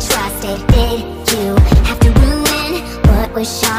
trusted Did you have to ruin what was shining?